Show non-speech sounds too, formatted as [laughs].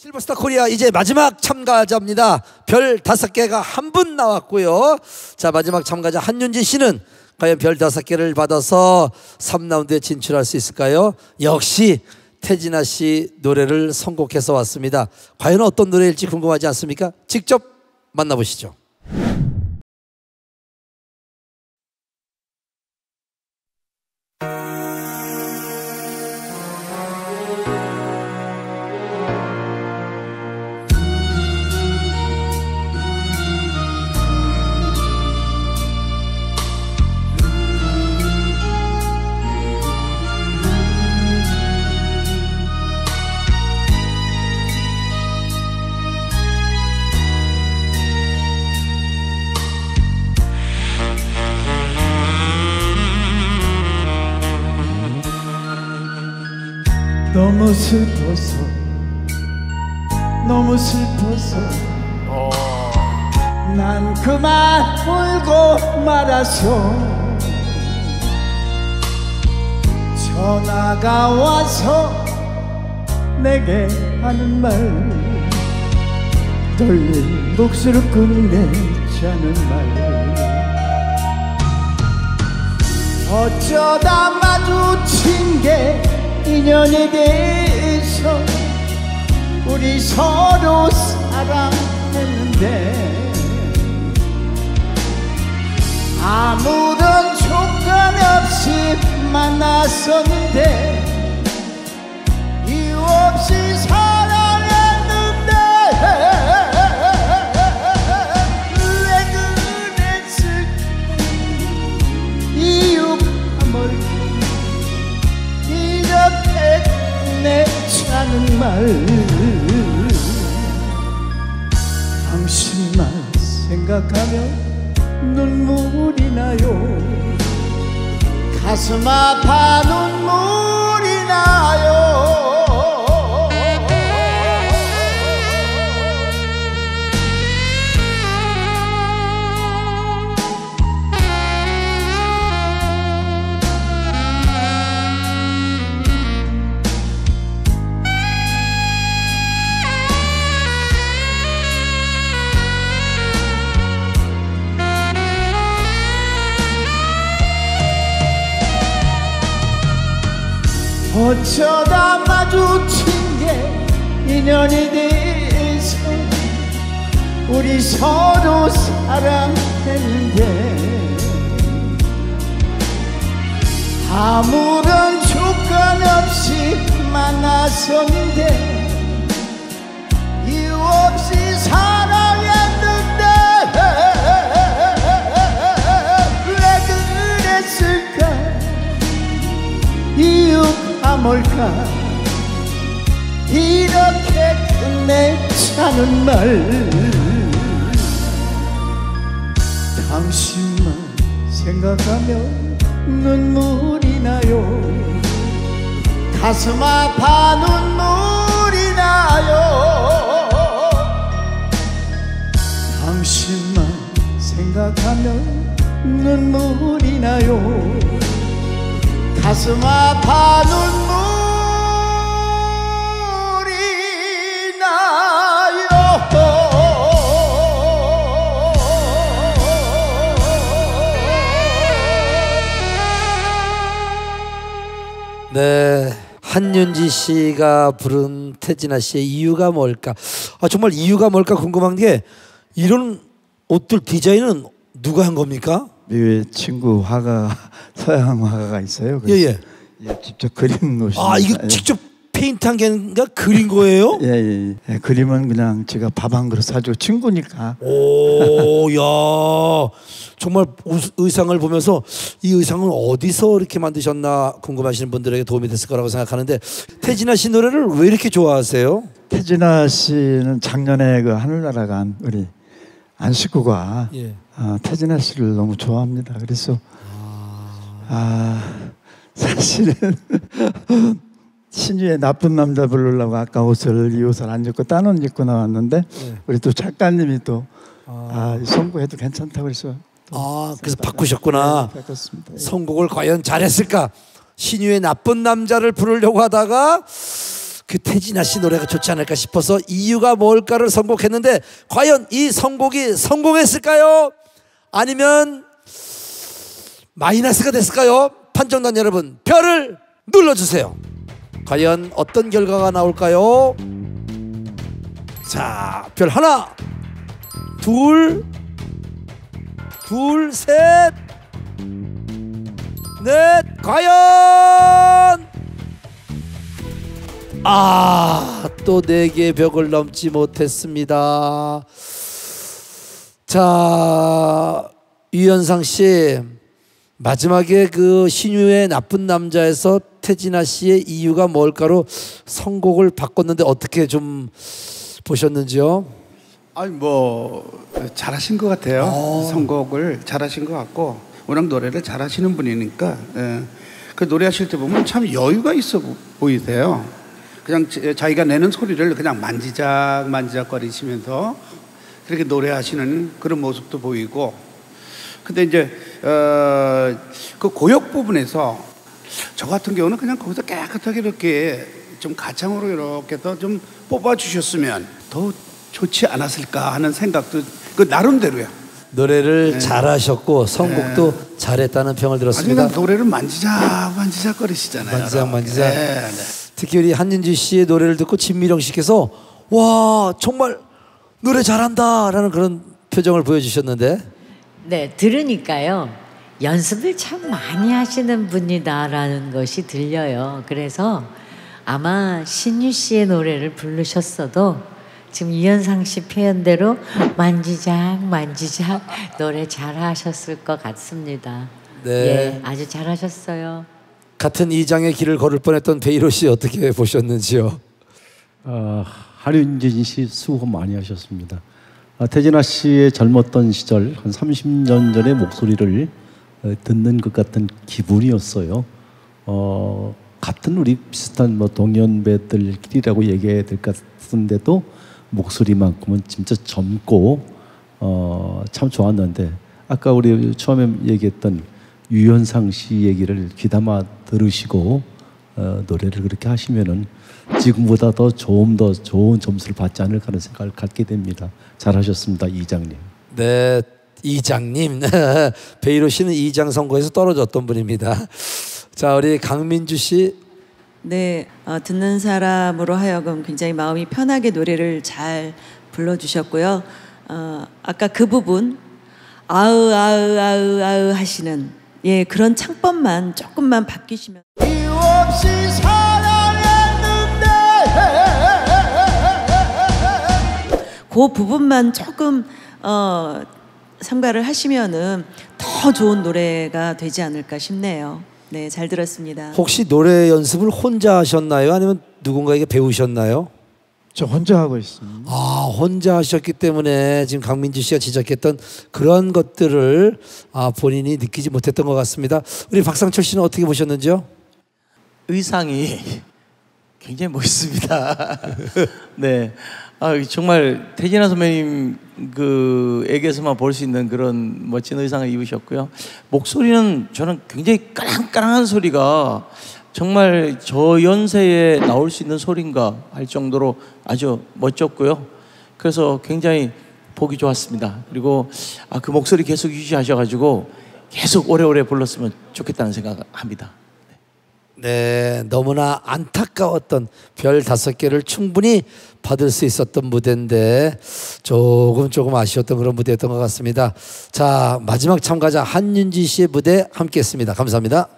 실버스타 코리아 이제 마지막 참가자입니다. 별 다섯 개가 한 분 나왔고요. 자 마지막 참가자 한윤지 씨는 과연 별 다섯 개를 받아서 3라운드에 진출할 수 있을까요? 역시 태진아 씨 노래를 선곡해서 왔습니다. 과연 어떤 노래일지 궁금하지 않습니까? 직접 만나보시죠. 너무 슬퍼서. 너무 슬퍼서. 난 그만 울고 말아서 전화가 와서 내게 하는 말. 떨린 목소리 끝내자는 말. 어쩌다 마주친 게 인연이 돼서 우리 서로 사랑했는데 아무런 조건 없이 만났었는데 이유 없이 사 당신만 생각하면 눈물이 나요. 가슴 아파 눈물이 나요 어쩌다 마주친 게 인연이 돼서 우리 서로 사랑했는데 아무런 조건 없이 만났었는데 뭘까? 이렇게 끝내자는 말. 당신만 생각하면 눈물이 나요. 가슴 아파 눈물 네. 한윤지 씨가 부른 태진아 씨의 이유가 뭘까? 아 정말 이유가 뭘까 궁금한 게 이런 옷들 디자인은 누가 한 겁니까? 미국의 친구 화가 서양 화가가 있어요. 예, 그래서 예, 직접 그림 놓으신 아 이거 예. 직접 페인트한 게 아니라 그린 거예요? [laughs] 예, 예, 예. 그림은 그냥 제가 밥 한 그릇 사주고 친구니까 오, 야, 정말 우- 의상을 보면서 이 의상은 어디서 이렇게 만드셨나 궁금하시는 분들에게 도움이 됐을 거라고 생각하는데 태진아 씨 노래를 왜 이렇게 좋아하세요? 태진아 씨는 작년에 그 하늘나라 간 우리 안 식구가 예. 아, 태진아 씨를 너무 좋아합니다. 그래서 아 사실은 신유의 나쁜 남자 부르려고 아까 옷을 이 옷을 안 입고 딴 옷 입고 나왔는데 네. 우리 또 작가님이 또 아, 선고해도 괜찮다고 그래서 아, 그래서 바꾸셨구나. 네, 바꿨습니다. 예. 선곡을 과연 잘했을까? 신유의 나쁜 남자를 부르려고 하다가 그 태진아 씨 노래가 좋지 않을까 싶어서 이유가 뭘까를 선곡했는데 과연 이 선곡이 성공했을까요? 아니면 마이너스가 됐을까요? 판정단 여러분 별을 눌러주세요. 과연 어떤 결과가 나올까요? 자, 별 하나, 둘, 둘, 셋, 넷, 과연 아, 또 네 개의 벽을 넘지 못했습니다. 자, 유현상 씨 마지막에 그 신유의 나쁜 남자에서 태진아 씨의 이유가 뭘까로 선곡을 바꿨는데 어떻게 좀 보셨는지요? 아니 뭐 잘하신 것 같아요. 선곡을 잘하신 것 같고 워낙 노래를 잘하시는 분이니까 예. 그 노래하실 때 보면 참 여유가 있어 보- 보이세요. 그냥 지- 자기가 내는 소리를 그냥 만지작 만지작 거리시면서 그렇게 노래하시는 그런 모습도 보이고 근데 이제 어, 그 고역 부분에서 저 같은 경우는 그냥 거기서 깨끗하게 이렇게 좀 가창으로 이렇게 해서 좀 뽑아 주셨으면 더 좋지 않았을까 하는 생각도 그 나름대로요. 노래를 잘하셨고 선곡도 잘했다는 평을 아니 들었습니다. 그냥 노래를 만지작 만지작 거리시잖아요. 만지작 만지작. 네, 네. 특히 우리 한윤주 씨의 노래를 듣고 진미령 씨께서 와 정말 노래 잘한다라는 그런 표정을 보여주셨는데 네, 들으니까요. 연습을 참 많이 하시는 분이다라는 것이 들려요. 그래서 아마 신유 씨의 노래를 부르셨어도 지금 이현상 씨 표현대로 만지작 만지작 노래 잘하셨을 것 같습니다. 네. 예, 아주 잘하셨어요. 같은 이장의 길을 걸을 뻔했던 베이로 씨 어떻게 보셨는지요? 아, 하륜진 씨 수고 많이 하셨습니다. 아, 태진아 씨의 젊었던 시절 한 30년 전의 목소리를 어, 듣는 것 같은 기분이었어요. 어, 같은 우리 비슷한 뭐 동년배들끼리라고 얘기해야 될 것 같은데도 목소리만큼은 진짜 젊고 어, 참 좋았는데 아까 우리 처음에 얘기했던 유현상 씨 얘기를 귀담아 들으시고 어, 노래를 그렇게 하시면은 지금보다 더 좋은 더 좋은 점수를 받지 않을까 하는 생각을 갖게 됩니다. 잘하셨습니다, 이장님. 네, 이장님. [laughs] 베이로 씨는 이장 선거에서 떨어졌던 분입니다. 자, 우리 강민주 씨. 네, 어, 듣는 사람으로 하여금 굉장히 마음이 편하게 노래를 잘 불러주셨고요. 어, 아까 그 부분 아으 아으 아으 아으 하시는 예 그런 창법만 조금만 바뀌시면 그 부분만 조금 어, 삼가를 하시면은 더 좋은 노래가 되지 않을까 싶네요. 네, 잘 들었습니다. 혹시 노래 연습을 혼자 하셨나요? 아니면 누군가에게 배우셨나요? 저 혼자 하고 있습니다. 아, 혼자 하셨기 때문에 지금 강민주 씨가 지적했던 그런 것들을 아, 본인이 느끼지 못했던 것 같습니다. 우리 박상철 씨는 어떻게 보셨는지요? 의상이 굉장히 멋있습니다. [laughs] 네. 아, 정말 태진아 선배님 그에게서만 볼 수 있는 그런 멋진 의상을 입으셨고요. 목소리는 저는 굉장히 까랑까랑한 소리가 정말 저 연세에 나올 수 있는 소리인가 할 정도로 아주 멋졌고요. 그래서 굉장히 보기 좋았습니다. 그리고 아, 그 목소리 계속 유지하셔가지고 계속 오래오래 불렀으면 좋겠다는 생각을 합니다. 네, 너무나 안타까웠던 별 다섯 개를 충분히 받을 수 있었던 무대인데 조금 조금 아쉬웠던 그런 무대였던 것 같습니다. 자, 마지막 참가자 한윤지 씨의 무대 함께 했습니다. 감사합니다.